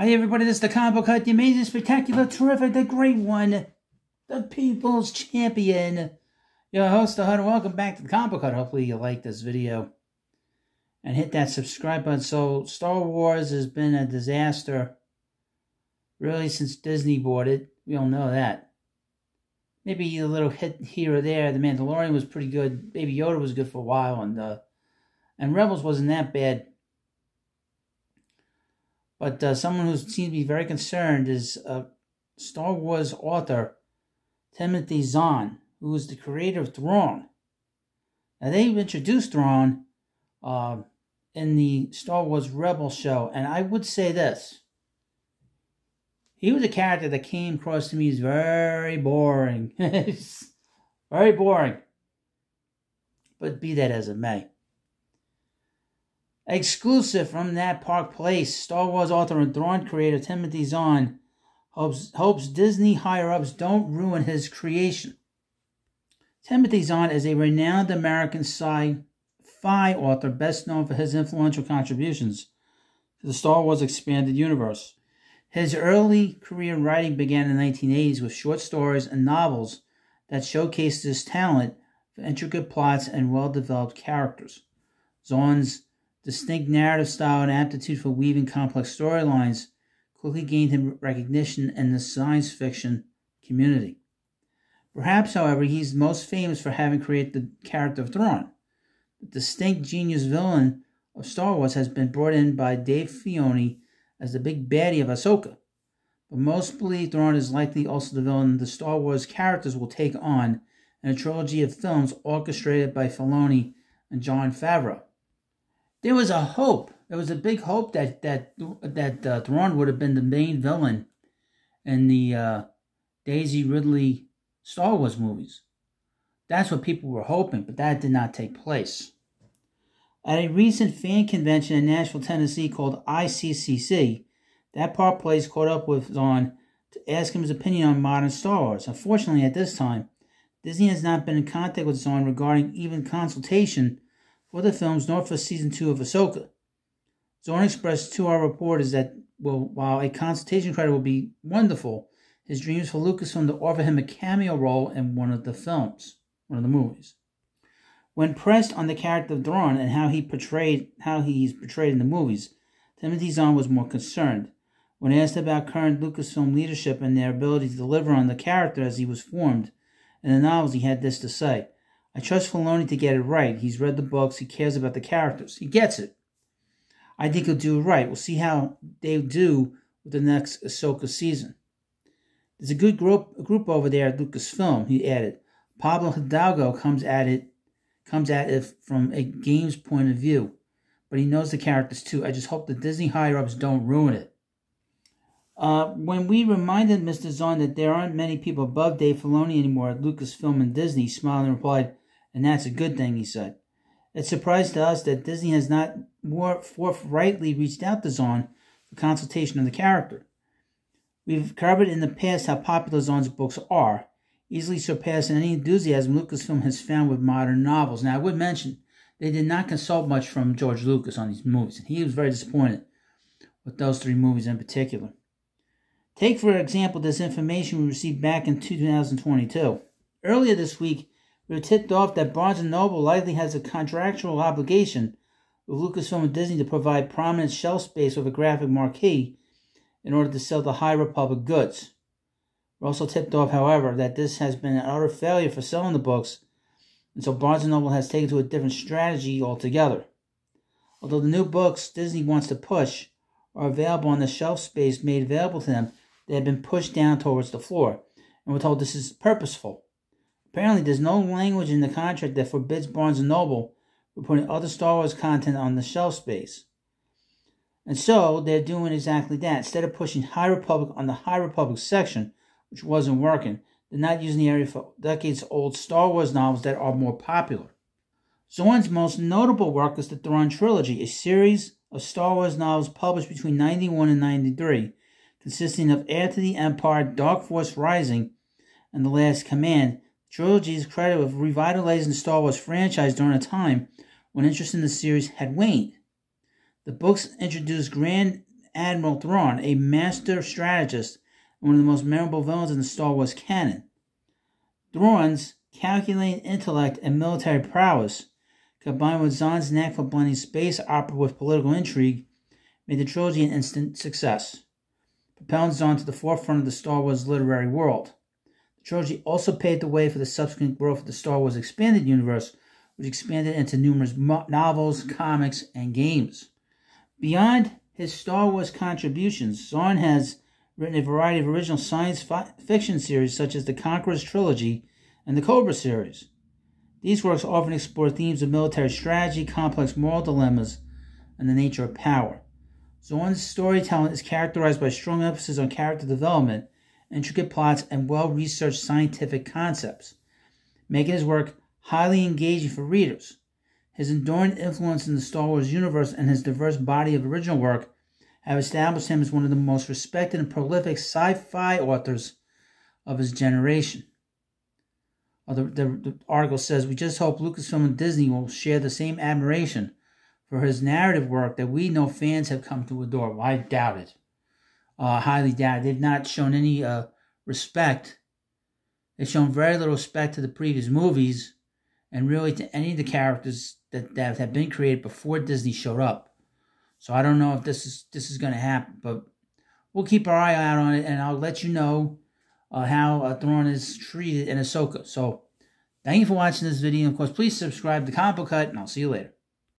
Hi, everybody. This is the Combo Cut, the amazing, spectacular, terrific, the great one, the people's champion. Your host, the Hut, welcome back to the Combo Cut. Hopefully, you like this video and hit that subscribe button. So, Star Wars has been a disaster really since Disney bought it. We all know that. Maybe a little hit here or there. The Mandalorian was pretty good. Baby Yoda was good for a while, and uh, and Rebels wasn't that bad. But uh, someone who seems to be very concerned is uh, Star Wars author Timothy Zahn, who is the creator of Thrawn. Now, they introduced Thrawn uh, in the Star Wars Rebel show, and I would say this. He was a character that came across to me as very boring. very boring. But be that as it may. Exclusive from that park place, Star Wars author and Thrawn creator Timothy Zahn hopes, hopes Disney higher ups don't ruin his creation. Timothy Zahn is a renowned American sci-fi author best known for his influential contributions to the Star Wars expanded universe. His early career in writing began in the 1980s with short stories and novels that showcased his talent for intricate plots and well-developed characters. Zahn's distinct narrative style and aptitude for weaving complex storylines quickly gained him recognition in the science fiction community. Perhaps, however, he's most famous for having created the character of Thrawn. The distinct genius villain of Star Wars has been brought in by Dave Filoni as the big baddie of Ahsoka. But most believe Thrawn is likely also the villain the Star Wars characters will take on in a trilogy of films orchestrated by Filoni and Jon Favreau there was a hope. There was a big hope that that that uh, Thrawn would have been the main villain in the uh, Daisy Ridley Star Wars movies. That's what people were hoping, but that did not take place. At a recent fan convention in Nashville, Tennessee called ICCC, that Park Place caught up with Zahn to ask him his opinion on modern Star Wars. Unfortunately, at this time, Disney has not been in contact with Zahn regarding even consultation for the films nor for season two of Ahsoka. Zahn expressed to our reporters that well, while a consultation credit will be wonderful, his dreams for Lucasfilm to offer him a cameo role in one of the films, one of the movies. When pressed on the character of Thrawn and how he portrayed how he's portrayed in the movies, Timothy Zahn was more concerned. When asked about current Lucasfilm leadership and their ability to deliver on the character as he was formed in the novels, he had this to say. I trust Filoni to get it right. He's read the books. He cares about the characters. He gets it. I think he'll do it right. We'll see how they do with the next Ahsoka season. There's a good group, group over there at Lucasfilm, he added. Pablo Hidalgo comes at it comes at it from a game's point of view. But he knows the characters too. I just hope the Disney higher ups don't ruin it. Uh, when we reminded Mr. Zahn that there aren't many people above Dave Filoni anymore at Lucasfilm and Disney, he smiled and replied, and that's a good thing, he said. It's surprised to us that Disney has not more forthrightly reached out to Zahn for consultation on the character. We've covered in the past how popular Zahn's books are, easily surpassing any enthusiasm Lucasfilm has found with modern novels. Now, I would mention they did not consult much from George Lucas on these movies, and he was very disappointed with those three movies in particular. Take, for example, this information we received back in 2022. Earlier this week, we were tipped off that Barnes & Noble likely has a contractual obligation with Lucasfilm and Disney to provide prominent shelf space with a graphic marquee in order to sell the High Republic goods. We're also tipped off, however, that this has been an utter failure for selling the books, and so Barnes & Noble has taken to a different strategy altogether. Although the new books Disney wants to push are available on the shelf space made available to them, they have been pushed down towards the floor, and we're told this is purposeful. Apparently, there's no language in the contract that forbids Barnes & Noble from putting other Star Wars content on the shelf space. And so, they're doing exactly that. Instead of pushing High Republic on the High Republic section, which wasn't working, they're not using the area for decades-old Star Wars novels that are more popular. Zahn's most notable work is the Thrawn Trilogy, a series of Star Wars novels published between 91 and 93, consisting of to the Empire, Dark Force Rising, and The Last Command, trilogy is credited with revitalizing the Star Wars franchise during a time when interest in the series had waned. The books introduced Grand Admiral Thrawn, a master strategist and one of the most memorable villains in the Star Wars canon. Thrawn's calculating intellect and military prowess, combined with Zahn's knack for blending space opera with political intrigue, made the trilogy an instant success, propelling Zahn to the forefront of the Star Wars literary world. The trilogy also paved the way for the subsequent growth of the Star Wars expanded universe, which expanded into numerous novels, comics, and games. Beyond his Star Wars contributions, Zahn has written a variety of original science fi- fiction series such as the Conqueror's Trilogy and the Cobra series. These works often explore themes of military strategy, complex moral dilemmas, and the nature of power. Zahn's storytelling is characterized by strong emphasis on character development, intricate plots, and well researched scientific concepts, making his work highly engaging for readers. His enduring influence in the Star Wars universe and his diverse body of original work have established him as one of the most respected and prolific sci fi authors of his generation. Uh, the, the, the, article says, We just hope Lucasfilm and Disney will share the same admiration for his narrative work that we know fans have come to adore. Well, I doubt it. Uh, highly doubt it. They've not shown any uh, respect. They've shown very little respect to the previous movies and really to any of the characters that, that have been created before Disney showed up. So I don't know if this is this is going to happen, but we'll keep our eye out on it, and I'll let you know uh, how uh, Thrawn is treated in Ahsoka. So thank you for watching this video. Of course, please subscribe to Combo Cut, and I'll see you later.